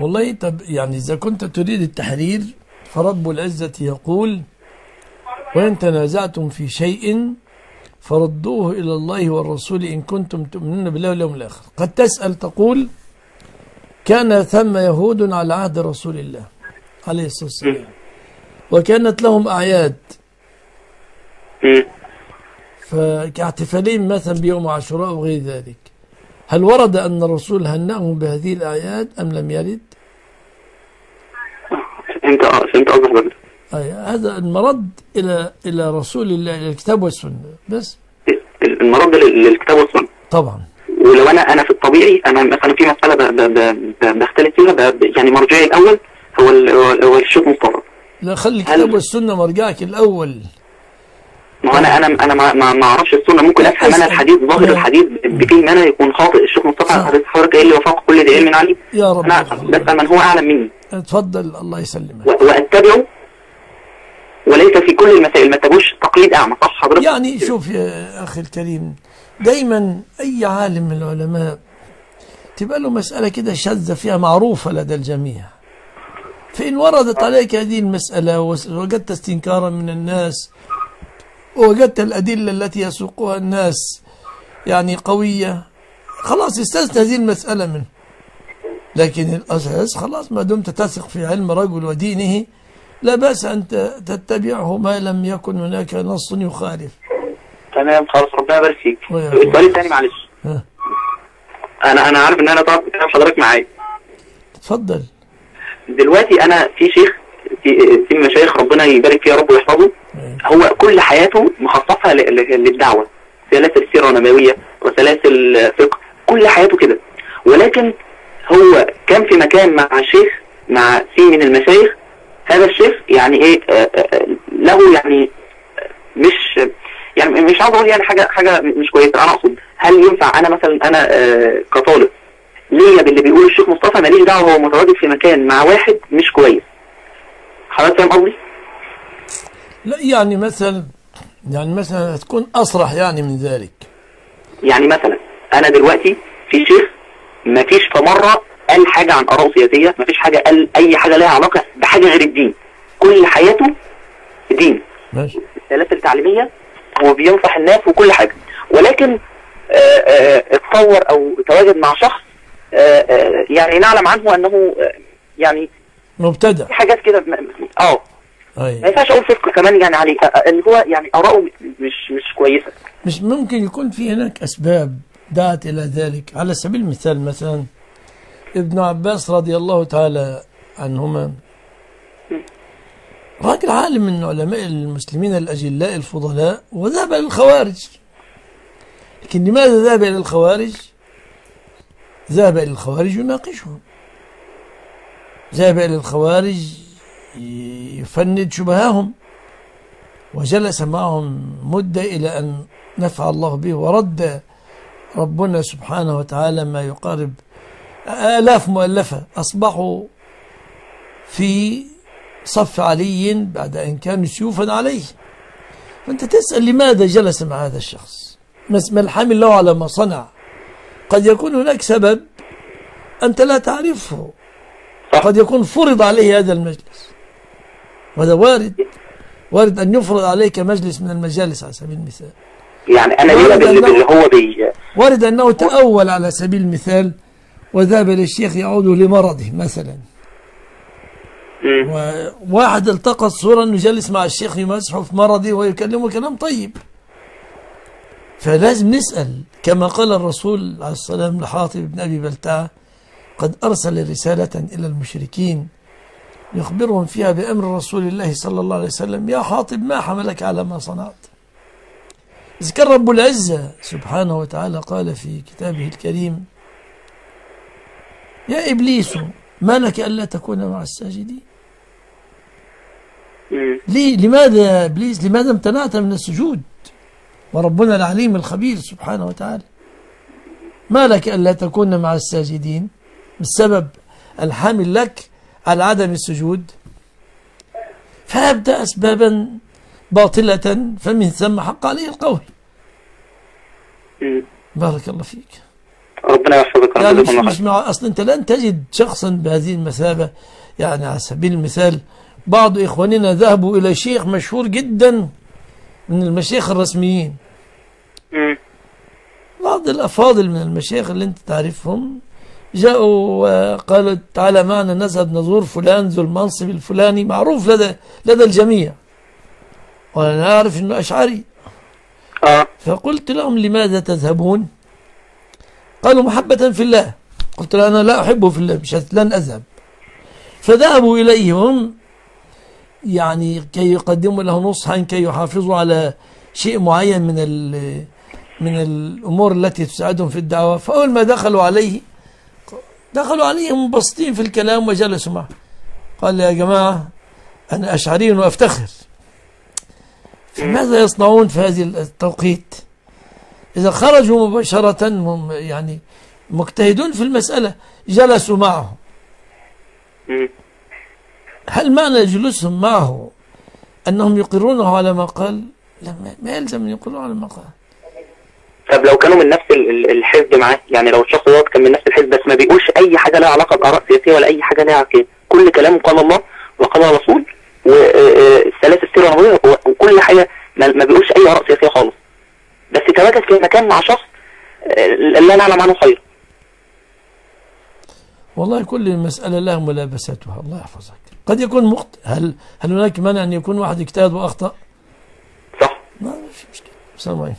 والله طب يعني إذا كنت تريد التحرير فرب العزة يقول وإن تنازعتم في شيء فردوه إلى الله والرسول إن كنتم تؤمنون بالله واليوم الآخر. قد تسأل تقول كان ثم يهود على عهد رسول الله. عليه الصلاة والسلام. وكانت لهم أعياد. مم. فكاحتفالهم مثلا بيوم عاشوراء وغير ذلك. هل ورد أن الرسول هنأهم بهذه الأعياد أم لم يرد؟ فهمت آه فهمت قصدك برضه. هذا المرد إلى إلى رسول الله إلى الكتاب والسنة. بس؟ المرد لل- للكتاب والسنة. طبعا. ولو أنا أنا في الطبيعي أنا مثلا في مسألة ب- ب- ب- ب- بختلف فيها يعني مرجعي الأول هو هو الشيخ مصطفى. لا خلي الكتاب والسنة مرجعك الأول. ما هو أنا أنا أنا ما ما أعرفش السنة. ممكن أفهم أنا. الحديث ظاهر. الحديث بكلمه أنا يكون خاطئ الشيخ مصطفى. حضرتك قايل لي وفوق كل ذي علم عليم يا رب. أنا بسال. من هو أعلم مني. اتفضل الله يسلمك. و- واتبعه وليس في كل المسائل ما تبوش تقليد أعمى صح حضرتك؟ يعني شوف يا أخي الكريم دايما أي عالم من العلماء تبقى له مسألة كده شاذة فيها معروفة لدى الجميع. فإن وردت عليك هذه المسألة ووجدت استنكارا من الناس ووجدت الأدلة التي يسوقها الناس يعني قوية خلاص استثنى هذه المسألة منه. لكن الأساس خلاص ما دمت تثق في علم رجل ودينه لا بأس أن تتبعه ما لم يكن هناك نص يخالف. تمام خلاص ربنا يبارك فيك. السؤال الثاني معلش. ها. أنا أنا عارف إن أنا طبعا حضرتك معايا. تفضل دلوقتي أنا في شيخ في في مشايخ ربنا يبارك فيه يا رب ويحفظه. هو كل حياته مخصصها ل- ل- للدعوة. سلاسل سيره نبويه وسلاسل فقه كل حياته كده. ولكن هو كان في مكان مع شيخ مع في من المشايخ. هذا الشيخ يعني إيه آه، آه، له يعني مش يعني مش عاوز أقول يعني حاجة حاجة مش كويسة. أنا أقصد هل ينفع أنا مثلا أنا آه، كطالب ليا باللي بيقوله الشيخ مصطفى ماليش دعوة هو متواجد في مكان مع واحد مش كويس. حضرتك فاهم قصدي؟ لا يعني مثلا يعني مثلا تكون أصرح يعني من ذلك. يعني مثلا أنا دلوقتي في شيخ ما فيش في مرة قال حاجة عن أراء سياسية ما فيش حاجة قال أي حاجة لها علاقة بحاجة غير الدين. كل حياته دين. ماشي. سلاسل تعليميه وبينصح الناس وكل حاجة. ولكن آه، آه، اتطور أو تواجد مع شخص آه، يعني نعلم عنه آه، يعني مبتدع. في حاجات كده آه. ما أي ينفعش أقول فسق كمان يعني عليه. اللي هو يعني أراءه مش مش كويسة. مش ممكن يكون في هناك أسباب دعت إلى ذلك. على سبيل المثال مثلا ابن عباس رضي الله تعالى عنهما. راجل عالم من علماء المسلمين الأجلاء الفضلاء وذهب إلى الخوارج. لكن لماذا ذهب إلى الخوارج؟ ذهب إلى الخوارج يناقشهم. ذهب إلى الخوارج يفند شبههم وجلس معهم مدة إلى أن نفع الله به ورد ربنا سبحانه وتعالى ما يقارب آلاف مؤلفة أصبحوا في صف علي بعد أن كانوا سيوفا عليه. فأنت تسأل لماذا جلس مع هذا الشخص؟ ما الحامل له على ما صنع؟ قد يكون هناك سبب أنت لا تعرفه. قد يكون فرض عليه هذا المجلس. وهذا وارد. وارد أن يفرض عليك مجلس من المجالس على سبيل المثال. يعني باللي, أنه- باللي هو بي وارد أنه تأول على سبيل المثال وذهب للشيخ يعود لمرضه مثلا. مم. وواحد التقى الصورة أنه جلس مع الشيخ يمسحه في مرضه ويكلمه كلام طيب. فلازم نسأل كما قال الرسول عليه السلام لحاطب بن أبي بلتعة قد أرسل رسالة إلى المشركين يخبرهم فيها بأمر رسول الله صلى الله عليه وسلم يا حاطب ما حملك على ما صنعت؟ كان رب العزة. سبحانه وتعالى قال في كتابه الكريم يا إبليس ما لك ألا تكون مع الساجدين. ليه لماذا يا إبليس؟ لماذا امتنعت من السجود؟ وربنا العليم الخبير سبحانه وتعالى. ما لك ألا تكون مع الساجدين؟ السبب الحامل لك على عدم السجود. فأبدأ أسبابا باطلة فمن ثم حق عليه القول. مم. بارك الله فيك. ربنا يحفظك. يعني مش, مش مع أصلا أنت لن تجد شخصا بهذه المثابة. يعني على سبيل المثال بعض إخواننا ذهبوا إلى شيخ مشهور جدا من المشايخ الرسميين. مم. بعض الأفاضل من المشايخ اللي أنت تعرفهم جاءوا وقالوا تعالى معنا نذهب نزور فلان ذو المنصب الفلاني معروف لدى لدى الجميع. وأنا أعرف أنه أشعري آه. فقلت لهم لماذا تذهبون؟ قالوا محبة في الله. قلت له أنا لا أحبه في الله مش لن أذهب. فذهبوا إليه هم يعني كي يقدموا له نصحا كي يحافظوا على شيء معين من ال- من الأمور التي تساعدهم في الدعوة. فأول ما دخلوا عليه دخلوا عليه منبسطين في الكلام وجلسوا معه. قال يا جماعة أنا أشعري وأفتخر. فماذا يصنعون في هذه التوقيت؟ إذا خرجوا مباشرة يعني مجتهدون في المسألة جلسوا معه. هل معنى جلوسهم معه أنهم يقرونه على ما قال؟ لا ما- يلزم أن يقروا على ما قال. طب لو كانوا من نفس ال- ال- الحزب معاه يعني لو الشخص دوت كان من نفس الحزب بس ما بيقولش أي حاجة لها علاقة بآراء سياسية ولا أي حاجة لها علاقة كل كلامه قال الله وقال الرسول حاجة ما ما بيقولش أي اراء سياسية خالص. بس تواجد في مكان مع شخص آه، لا نعلم عنه خير. والله كل مسألة لها ملابستها الله يحفظك. قد يكون مخطئ هل هل هناك مانع أن يكون واحد اجتهد وأخطأ؟ صح. ما في مشكلة. السلام عليكم.